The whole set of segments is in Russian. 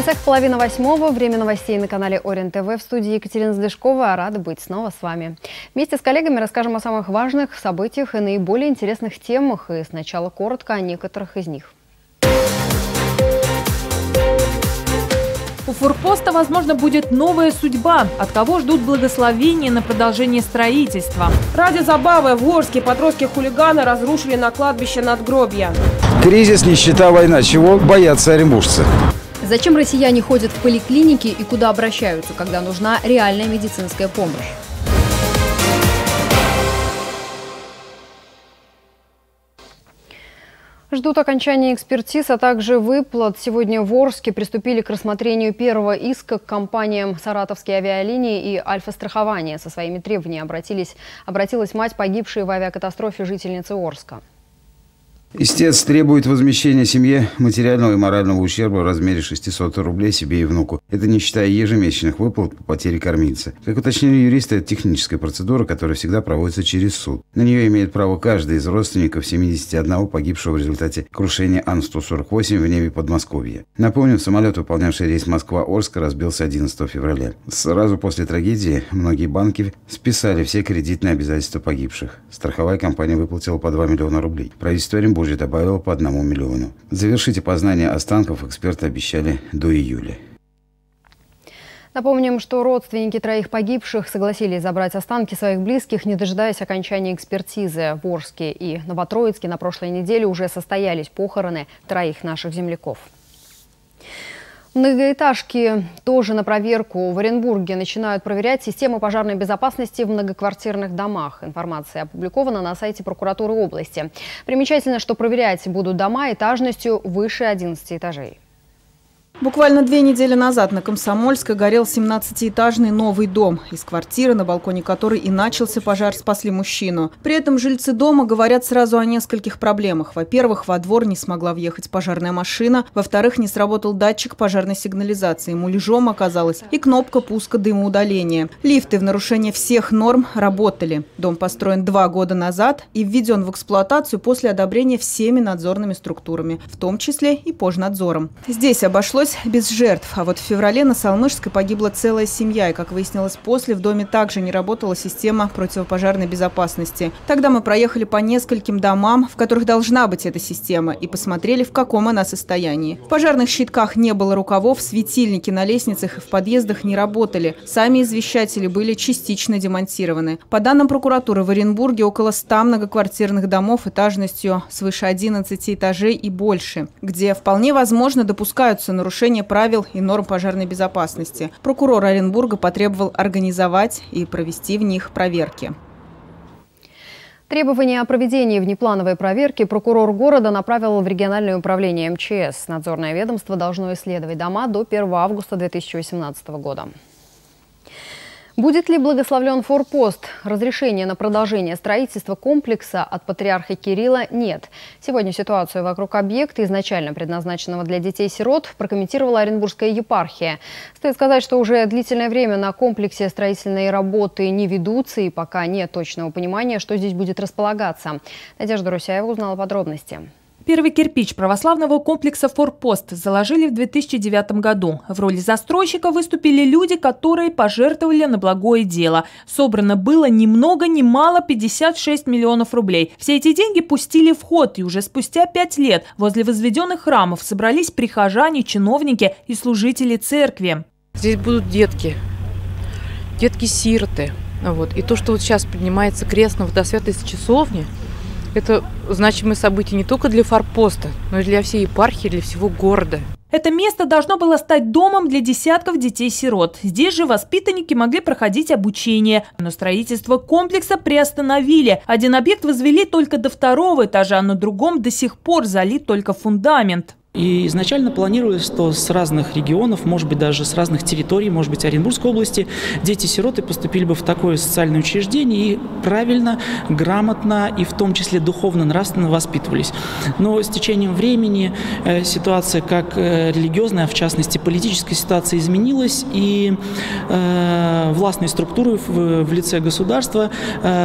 Часах половина восьмого. Время новостей на канале Орен ТВ. В студии Екатерина Сдышкова. Рада быть снова с вами. Вместе с коллегами расскажем о самых важных событиях и наиболее интересных темах. И сначала коротко о некоторых из них. У форпоста, возможно, будет новая судьба. От кого ждут благословения на продолжение строительства? Ради забавы в Орске подростки-хулиганы разрушили на кладбище надгробья. Кризис, нищета, война. Чего боятся оренбуржцы? Зачем россияне ходят в поликлиники и куда обращаются, когда нужна реальная медицинская помощь? Ждут окончания экспертиз, а также выплат. Сегодня в Орске приступили к рассмотрению первого иска к компаниям «Саратовские авиалинии» и «Альфа-страхование». Со своими требованиями обратились, обратилась мать погибшей в авиакатастрофе жительницы Орска. Истец требует возмещения семье материального и морального ущерба в размере 600 рублей себе и внуку. Это не считая ежемесячных выплат по потере кормильца. Как уточнили юристы, это техническая процедура, которая всегда проводится через суд. На нее имеет право каждый из родственников 71 погибшего в результате крушения Ан-148 в небе Подмосковья. Напомню, самолет, выполнявший рейс Москва-Орск, разбился 11 февраля. Сразу после трагедии многие банки списали все кредитные обязательства погибших. Страховая компания выплатила по 2 миллиона рублей. Правительство Оренбурга позже добавила по одному миллиону. Завершить опознание останков эксперты обещали до июля. Напомним, что родственники троих погибших согласились забрать останки своих близких, не дожидаясь окончания экспертизы. В Орске и Новотроицке на прошлой неделе уже состоялись похороны троих наших земляков. Многоэтажки тоже на проверку. В Оренбурге начинают проверять систему пожарной безопасности в многоквартирных домах. Информация опубликована на сайте прокуратуры области. Примечательно, что проверять будут дома этажностью выше 11 этажей. Буквально две недели назад на Комсомольской горел 17-этажный новый дом. Из квартиры, на балконе которой и начался пожар, спасли мужчину. При этом жильцы дома говорят сразу о нескольких проблемах. Во-первых, во двор не смогла въехать пожарная машина. Во-вторых, не сработал датчик пожарной сигнализации. Муляжом оказалась и кнопка пуска дымоудаления. Лифты в нарушение всех норм работали. Дом построен два года назад и введен в эксплуатацию после одобрения всеми надзорными структурами, в том числе и пожнадзором. Здесь обошлось обошлось без жертв. А вот в феврале на Салмышской погибла целая семья. И, как выяснилось после, в доме также не работала система противопожарной безопасности. Тогда мы проехали по нескольким домам, в которых должна быть эта система, и посмотрели, в каком она состоянии. В пожарных щитках не было рукавов, светильники на лестницах и в подъездах не работали. Сами извещатели были частично демонтированы. По данным прокуратуры, в Оренбурге около 100 многоквартирных домов этажностью свыше 11 этажей и больше, где вполне возможно допускаются нарушения нарушение правил и норм пожарной безопасности. Прокурор Оренбурга потребовал организовать и провести в них проверки. Требования о проведении внеплановой проверки прокурор города направил в региональное управление МЧС. Надзорное ведомство должно исследовать дома до 1 августа 2018 года. Будет ли благословлен форпост? Разрешение на продолжение строительства комплекса от патриарха Кирилла нет. Сегодня ситуацию вокруг объекта, изначально предназначенного для детей-сирот, прокомментировала Оренбургская епархия. Стоит сказать, что уже длительное время на комплексе строительные работы не ведутся, и пока нет точного понимания, что здесь будет располагаться. Надежда Русяева узнала подробности. Первый кирпич православного комплекса «Форпост» заложили в 2009 году. В роли застройщика выступили люди, которые пожертвовали на благое дело. Собрано было ни много ни мало 56 миллионов рублей. Все эти деньги пустили в ход, и уже спустя пять лет возле возведенных храмов собрались прихожане, чиновники и служители церкви. Здесь будут детки, детки-сироты. Вот. И то, что вот сейчас поднимается крест на водосвятой часовни – это значимое событие не только для форпоста, но и для всей епархии, для всего города. Это место должно было стать домом для десятков детей-сирот. Здесь же воспитанники могли проходить обучение. Но строительство комплекса приостановили. Один объект возвели только до второго этажа, а на другом до сих пор залит только фундамент. И изначально планировалось, что с разных регионов, может быть, даже с разных территорий, может быть, Оренбургской области, дети-сироты поступили бы в такое социальное учреждение и правильно, грамотно и в том числе духовно-нравственно воспитывались. Но с течением времени э, ситуация как э, религиозная, а в частности политическая ситуация изменилась, и э, властные структуры в, лице государства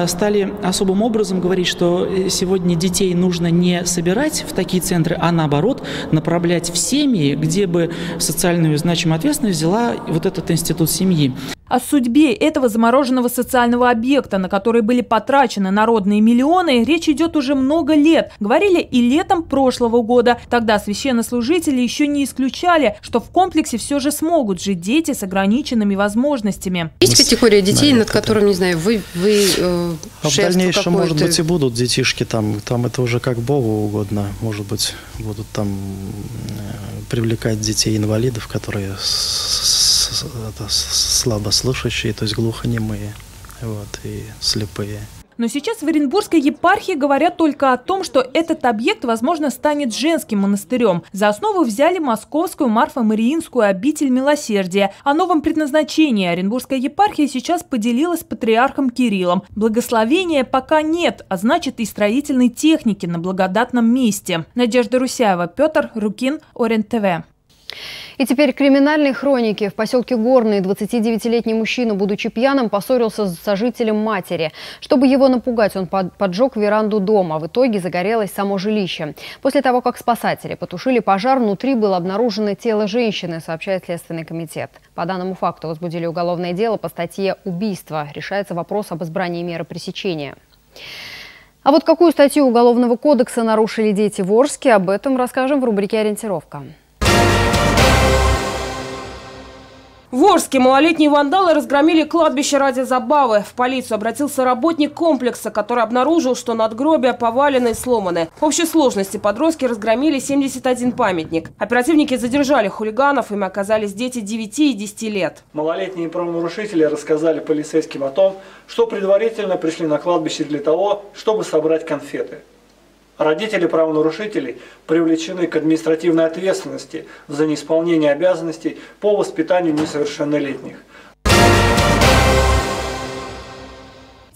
стали особым образом говорить, что сегодня детей нужно не собирать в такие центры, а наоборот – направлять в семьи, где бы социальную значимую ответственность взяла вот этот институт семьи. О судьбе этого замороженного социального объекта, на который были потрачены народные миллионы, речь идет уже много лет. Говорили и летом прошлого года. Тогда священнослужители еще не исключали, что в комплексе все же смогут жить дети с ограниченными возможностями. Есть категория детей, над которыми, не знаю, вы, вы э, а в дальнейшем, может быть, и будут детишки там. Там это уже как Богу угодно. Может быть, будут там э, привлекать детей-инвалидов, которые это, слабослышащие, то есть глухонемые вот, и слепые. Но сейчас в Оренбургской епархии говорят только о том, что этот объект, возможно, станет женским монастырем. За основу взяли московскую Марфо-Мариинскую обитель милосердия. О новом предназначении Оренбургская епархия сейчас поделилась с патриархом Кириллом. Благословения пока нет, а значит и строительной техники на благодатном месте. Надежда Русяева, Петр Рукин, Орен ТВ. И теперь криминальные хроники. В поселке Горный 29-летний мужчина, будучи пьяным, поссорился с сожителем матери. Чтобы его напугать, он поджег веранду дома. В итоге загорелось само жилище. После того, как спасатели потушили пожар, внутри было обнаружено тело женщины, сообщает Следственный комитет. По данному факту возбудили уголовное дело по статье «Убийство». Решается вопрос об избрании меры пресечения. А вот какую статью Уголовного кодекса нарушили дети в Орске, об этом расскажем в рубрике «Ориентировка». В Орске малолетние вандалы разгромили кладбище ради забавы. В полицию обратился работник комплекса, который обнаружил, что надгробия повалены и сломаны. В общей сложности подростки разгромили 71 памятник. Оперативники задержали хулиганов, им оказались дети 9 и 10 лет. Малолетние правонарушители рассказали полицейским о том, что предварительно пришли на кладбище для того, чтобы собрать конфеты. Родители правонарушителей привлечены к административной ответственности за неисполнение обязанностей по воспитанию несовершеннолетних –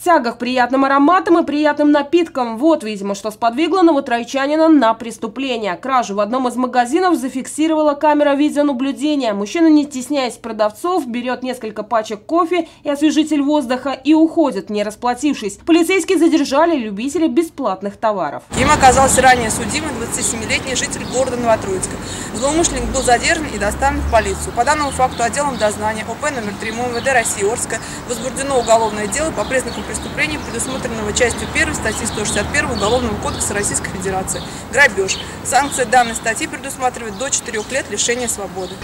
тяга к приятным ароматам и приятным напиткам. Вот, видимо, что сподвигло новотройчанина на преступление. Кражу в одном из магазинов зафиксировала камера видеонаблюдения. Мужчина, не стесняясь продавцов, берет несколько пачек кофе и освежитель воздуха и уходит, не расплатившись. Полицейские задержали любителей бесплатных товаров. Им оказался ранее судимый 27-летний житель города Новотроицка. Злоумышленник был задержан и доставлен в полицию. По данному факту отделом дознания ОП номер 3 МВД России Орска возбуждено уголовное дело по признакам преступления, предусмотренного частью 1 статьи 161 Уголовного кодекса Российской Федерации – грабеж. Санкция данной статьи предусматривает до 4 лет лишения свободы.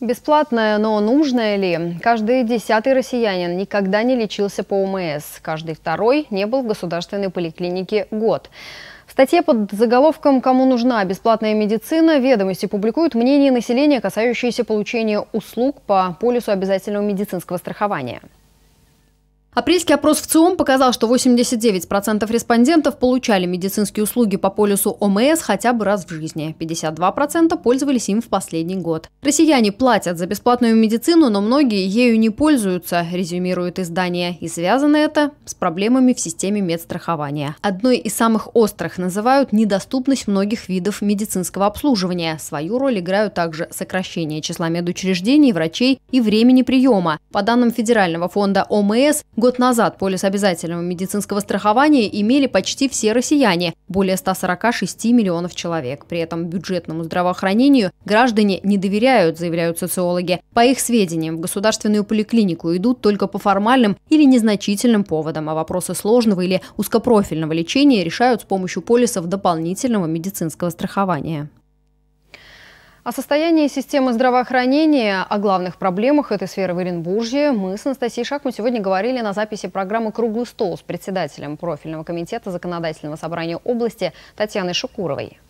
Бесплатное, но нужное ли? Каждый десятый россиянин никогда не лечился по ОМС. Каждый второй не был в государственной поликлинике год. В статье под заголовком «Кому нужна бесплатная медицина» ведомости публикуют мнение населения, касающиеся получения услуг по полису обязательного медицинского страхования. Апрельский опрос в ЦИОМ показал, что 89% респондентов получали медицинские услуги по полюсу ОМС хотя бы раз в жизни. 52% пользовались им в последний год. Россияне платят за бесплатную медицину, но многие ею не пользуются, резюмирует издание. И связано это с проблемами в системе медстрахования. Одной из самых острых называют недоступность многих видов медицинского обслуживания. Свою роль играют также сокращение числа медучреждений, врачей и времени приема. По данным Федерального фонда ОМС, Год назад полис обязательного медицинского страхования имели почти все россияне, более 146 миллионов человек. При этом бюджетному здравоохранению граждане не доверяют, заявляют социологи. По их сведениям, в государственную поликлинику идут только по формальным или незначительным поводам, а вопросы сложного или узкопрофильного лечения решают с помощью полисов дополнительного медицинского страхования. О состоянии системы здравоохранения, о главных проблемах этой сферы в Оренбурге мы с Анастасией Шахман сегодня говорили на записи программы «Круглый стол» с председателем профильного комитета законодательного собрания области Татьяной Шукуровой.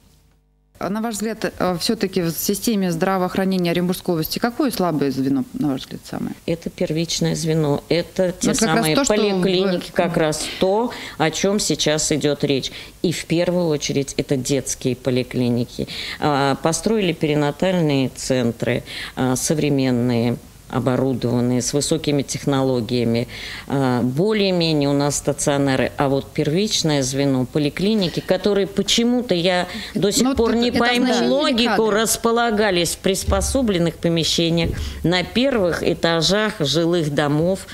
А на ваш взгляд, э, все-таки в системе здравоохранения Оренбургской области какое слабое звено, на ваш взгляд, самое? Это первичное звено. Это те самые то, поликлиники, что... как раз то, о чем сейчас идет речь. И в первую очередь это детские поликлиники. А, построили перинатальные центры а, современные, оборудованные, с высокими технологиями. А, более-менее у нас стационары, а вот первичное звено, поликлиники, которые почему-то я до сих Но ну, пор не пойму логику, располагались в приспособленных помещениях на первых этажах жилых домов,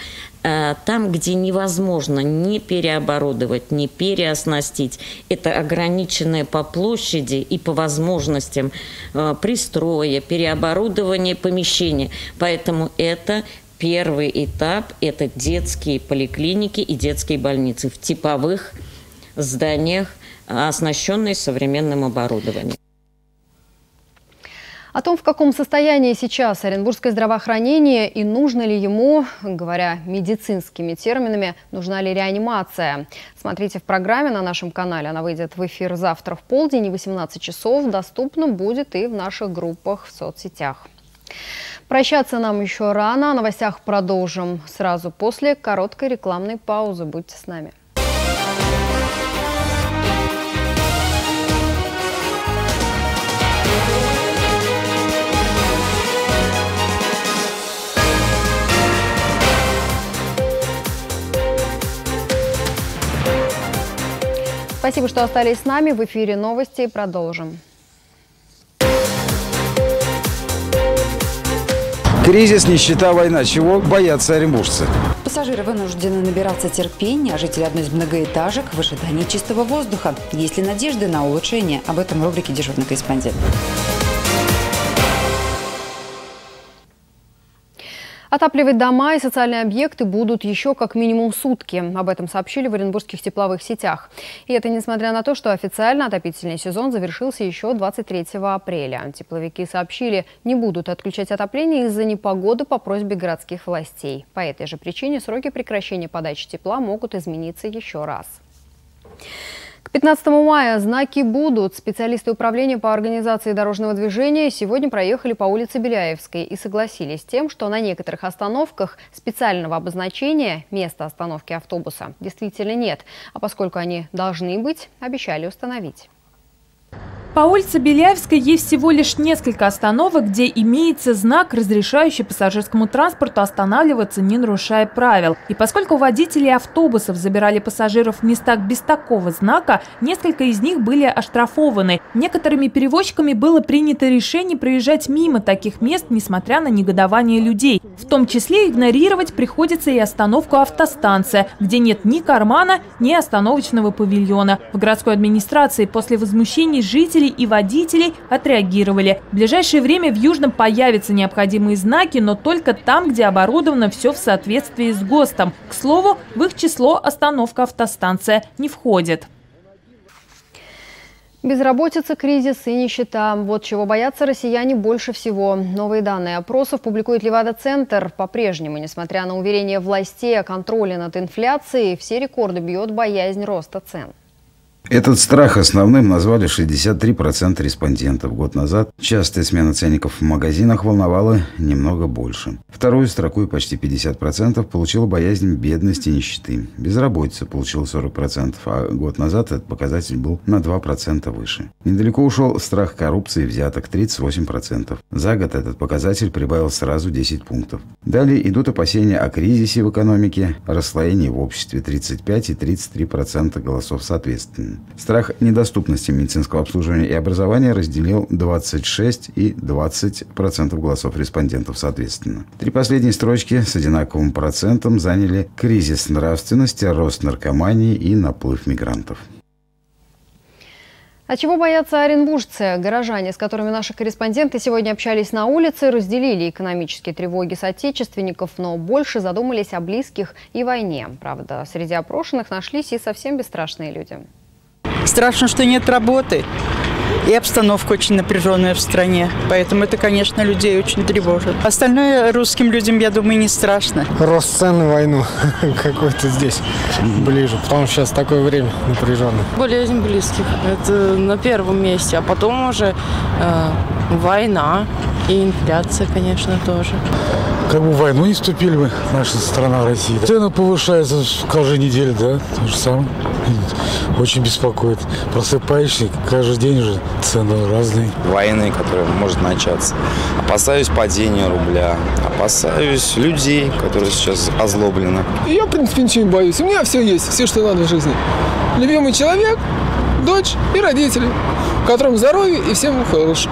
там, где невозможно не переоборудовать, не переоснастить, это ограниченное по площади и по возможностям э, пристроя, переоборудование помещения. Поэтому это первый этап – это детские поликлиники и детские больницы в типовых зданиях, оснащенные современным оборудованием. О том, в каком состоянии сейчас оренбургское здравоохранение и нужно ли ему, говоря медицинскими терминами, нужна ли реанимация. Смотрите в программе на нашем канале. Она выйдет в эфир завтра в полдень и 18 часов. Доступна будет и в наших группах в соцсетях. Прощаться нам еще рано. О новостях продолжим сразу после короткой рекламной паузы. Будьте с нами. Спасибо, что остались с нами. В эфире новости. Продолжим. Кризис, нищета, война. Чего боятся оренбуржцы? Пассажиры вынуждены набираться терпения, а жители одной из многоэтажек в ожидании чистого воздуха. Есть ли надежды на улучшение? Об этом в рубрике «Дежурный корреспондент». Отапливать дома и социальные объекты будут еще как минимум сутки. Об этом сообщили в оренбургских тепловых сетях. И это несмотря на то, что официально отопительный сезон завершился еще 23 апреля. Тепловики сообщили, не будут отключать отопление из-за непогоды по просьбе городских властей. По этой же причине сроки прекращения подачи тепла могут измениться еще раз. К 15 мая знаки будут. Специалисты управления по организации дорожного движения сегодня проехали по улице Беляевской и согласились с тем, что на некоторых остановках специального обозначения места остановки автобуса действительно нет. А поскольку они должны быть, обещали установить. По улице Беляевской есть всего лишь несколько остановок, где имеется знак, разрешающий пассажирскому транспорту останавливаться, не нарушая правил. И поскольку водители автобусов забирали пассажиров в местах без такого знака, несколько из них были оштрафованы. Некоторыми перевозчиками было принято решение проезжать мимо таких мест, несмотря на негодование людей. В том числе игнорировать приходится и остановку автостанция, где нет ни кармана, ни остановочного павильона. В городской администрации после возмущений жителей жителей и водителей отреагировали. В ближайшее время в Южном появятся необходимые знаки, но только там, где оборудовано все в соответствии с ГОСТом. К слову, в их число остановка автостанция не входит. Безработица, кризис и нищета. Вот чего боятся россияне больше всего. Новые данные опросов публикует Левада-центр. По-прежнему, несмотря на уверение властей о контроле над инфляцией, все рекорды бьет боязнь роста цен. Этот страх основным назвали 63% респондентов год назад. Частая смена ценников в магазинах волновала немного больше. Вторую строку и почти 50% получила боязнь бедности и нищеты. Безработица получила 40%, а год назад этот показатель был на 2% выше. Недалеко ушел страх коррупции и взяток 38%. За год этот показатель прибавил сразу 10 пунктов. Далее идут опасения о кризисе в экономике, расслоении в обществе 35 и 33% голосов соответственно. Страх недоступности медицинского обслуживания и образования разделил 26 и 20% голосов респондентов соответственно. Три последние строчки с одинаковым процентом заняли кризис нравственности, рост наркомании и наплыв мигрантов. А чего боятся оренбуржцы? Горожане, с которыми наши корреспонденты сегодня общались на улице, разделили экономические тревоги соотечественников, но больше задумались о близких и войне. Правда, среди опрошенных нашлись и совсем бесстрашные люди. Страшно, что нет работы. И обстановка очень напряженная в стране. Поэтому это, конечно, людей очень тревожит. Остальное русским людям, я думаю, не страшно. Рост цен на войну какой-то здесь ближе. Потому что сейчас такое время напряженное. Болезнь близких. Это на первом месте. А потом уже э, война и инфляция, конечно, тоже. Как бы в войну не вступили бы наша страна Россия. Цены повышаются каждую неделю, да, то же самое. Очень беспокоит. Просыпаешься, каждый день уже цены разные. Войны, которая может начаться. Опасаюсь падения рубля. Опасаюсь людей, которые сейчас озлоблены. Я, в принципе, ничего не боюсь. У меня все есть, все, что надо в жизни. Любимый человек, дочь и родители, которым здоровье и всем хорошо.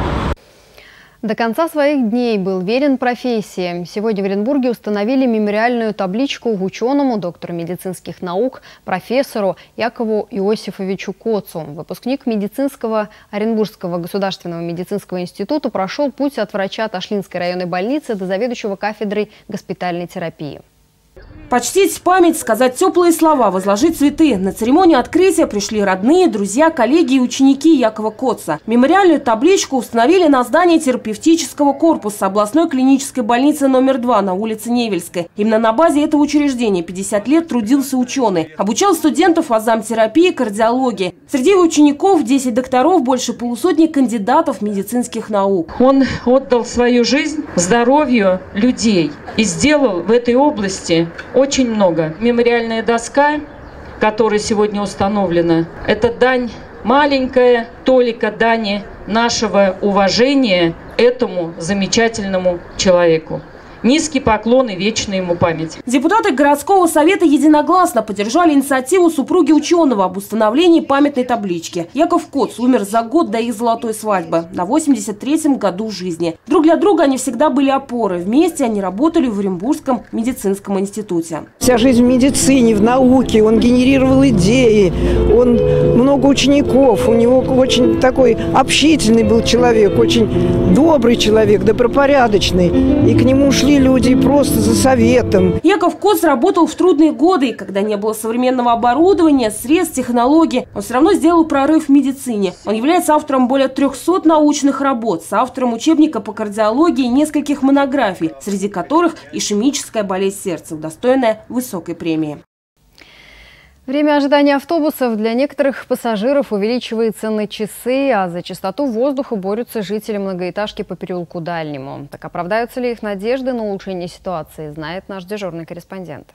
До конца своих дней был верен профессии. Сегодня в Оренбурге установили мемориальную табличку ученому, доктору медицинских наук, профессору Якову Иосифовичу Коцу. Выпускник медицинского Оренбургского государственного медицинского института прошел путь от врача Ташлинской районной больницы до заведующего кафедрой госпитальной терапии. Почтить память, сказать теплые слова, возложить цветы. На церемонию открытия пришли родные, друзья, коллеги и ученики Якова Коца. Мемориальную табличку установили на здании терапевтического корпуса областной клинической больницы номер 2 на улице Невельской. Именно на базе этого учреждения 50 лет трудился ученый. Обучал студентов азам терапии, кардиологии. Среди учеников 10 докторов, больше полусотни кандидатов медицинских наук. Он отдал свою жизнь здоровью людей и сделал в этой области очень много. Мемориальная доска, которая сегодня установлена, это дань маленькая толика дани нашего уважения этому замечательному человеку. Низкий поклон и вечная ему память. Депутаты городского совета единогласно поддержали инициативу супруги ученого об установлении памятной таблички. Яков Коц умер за год до их золотой свадьбы, на 83-м году жизни. Друг для друга они всегда были опорой. Вместе они работали в Оренбургском медицинском институте. Вся жизнь в медицине, в науке. Он генерировал идеи, он много учеников. У него очень такой общительный был человек, очень добрый человек, добропорядочный. И к нему шли люди просто за советом. Яков Коц работал в трудные годы, когда не было современного оборудования, средств, технологий. Он все равно сделал прорыв в медицине. Он является автором более 300 научных работ, с автором учебника по кардиологии и нескольких монографий, среди которых ишемическая болезнь сердца, удостоенная высокой премии. Время ожидания автобусов для некоторых пассажиров увеличивается на часы, а за чистоту воздуха борются жители многоэтажки по переулку Дальнему. Так оправдаются ли их надежды на улучшение ситуации, знает наш дежурный корреспондент.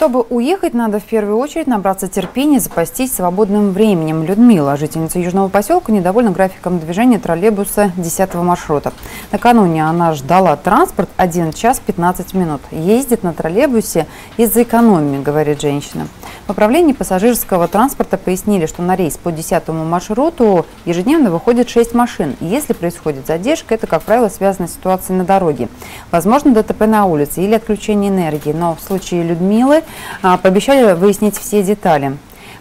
Чтобы уехать, надо в первую очередь набраться терпения, запастись свободным временем. Людмила, жительница Южного поселка, недовольна графиком движения троллейбуса 10 маршрута. Накануне она ждала транспорт 1 час 15 минут. Ездит на троллейбусе из-за экономии, говорит женщина. В управлении пассажирского транспорта пояснили, что на рейс по 10 маршруту ежедневно выходит 6 машин. Если происходит задержка, это, как правило, связано с ситуацией на дороге. Возможно, ДТП на улице или отключение энергии. Но в случае Людмилы а, пообещали выяснить все детали.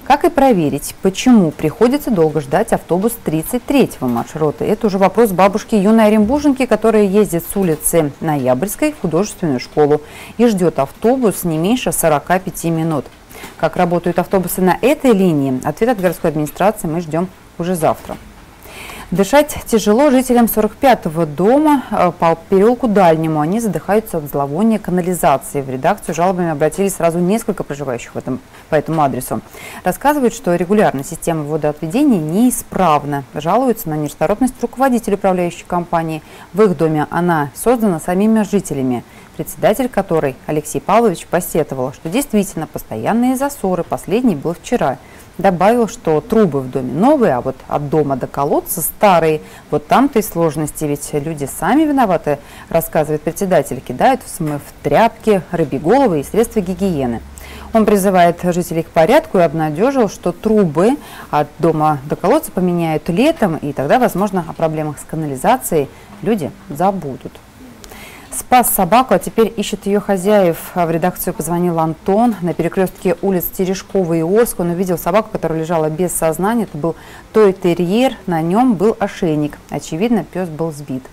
Как и проверить, почему приходится долго ждать автобус 33-го маршрута? Это уже вопрос бабушки юной оренбурженки, которая ездит с улицы Ноябрьской в художественную школу и ждет автобус не меньше 45 минут. Как работают автобусы на этой линии? Ответ от городской администрации мы ждем уже завтра. Дышать тяжело жителям 45-го дома э, по переулку Дальнему. Они задыхаются от зловония канализации. В редакцию жалобами обратились сразу несколько проживающих в этом, по этому адресу. Рассказывают, что регулярно система водоотведения неисправна. Жалуются на нерасторопность руководителя управляющей компании. В их доме она создана самими жителями председатель которой, Алексей Павлович, посетовал, что действительно постоянные засоры, последний был вчера – добавил, что трубы в доме новые, а вот от дома до колодца старые. Вот там-то и сложности, ведь люди сами виноваты, рассказывает председатель, кидают в смыв тряпки, рыбьеголовы и средства гигиены. Он призывает жителей к порядку и обнадежил, что трубы от дома до колодца поменяют летом, и тогда, возможно, о проблемах с канализацией люди забудут. Спас собаку, а теперь ищет ее хозяев. В редакцию позвонил Антон. На перекрестке улиц Терешкова и Орск он увидел собаку, которая лежала без сознания. Это был той-терьер, на нем был ошейник. Очевидно, пес был сбит.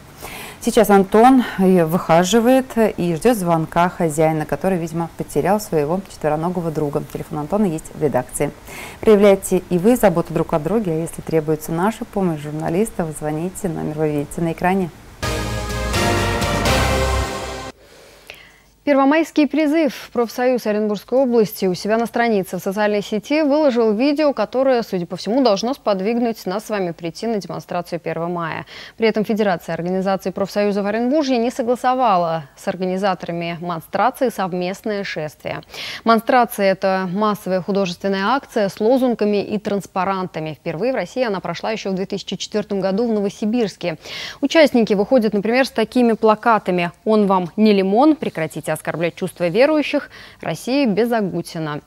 Сейчас Антон выхаживает и ждет звонка хозяина, который, видимо, потерял своего четвероногого друга. Телефон Антона есть в редакции. Проявляйте и вы заботу друг о друге, а если требуется наша помощь журналистов, звоните, номер вы видите на экране. Первомайский призыв профсоюз Оренбургской области у себя на странице в социальной сети выложил видео, которое, судя по всему, должно сподвигнуть нас с вами прийти на демонстрацию 1 мая. При этом Федерация организаций профсоюза в Оренбурге не согласовала с организаторами монстрации совместное шествие. Монстрация – это массовая художественная акция с лозунгами и транспарантами. Впервые в России она прошла еще в 2004 году в Новосибирске. Участники выходят, например, с такими плакатами «Он вам не лимон, прекратите оскорблять чувства верующих. Россия без Агутина.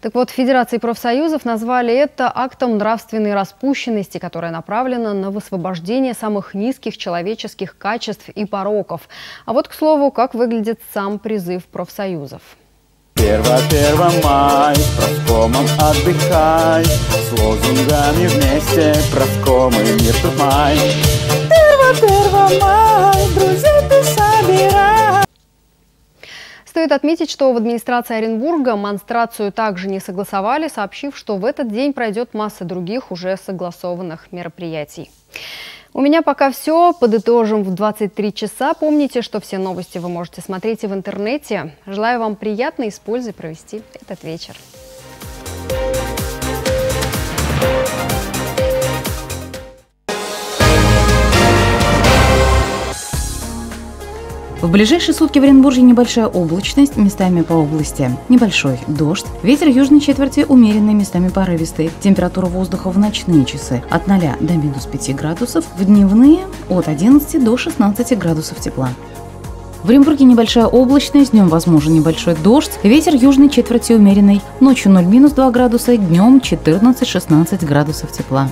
Так вот, Федерации профсоюзов назвали это актом нравственной распущенности, которая направлена на высвобождение самых низких человеческих качеств и пороков. А вот, к слову, как выглядит сам призыв профсоюзов. Перво, перво май, профкомом отдыхай, С лозунгами вместе, профком и мир тут май. Перво, перво май, друзей ты собирай. Стоит отметить, что в администрации Оренбурга монстрацию также не согласовали, сообщив, что в этот день пройдет масса других уже согласованных мероприятий. У меня пока все. Подытожим в 23 часа. Помните, что все новости вы можете смотреть и в интернете. Желаю вам приятно и с пользой провести этот вечер. В ближайшие сутки в Оренбурге небольшая облачность, местами по области небольшой дождь. Ветер южной четверти умеренный, местами порывистый. Температура воздуха в ночные часы от 0 до минус 5 градусов, в дневные от 11 до 16 градусов тепла. В Оренбурге небольшая облачность, днем возможен небольшой дождь, ветер южной четверти умеренный, ночью 0 минус 2 градуса, днем 14-16 градусов тепла.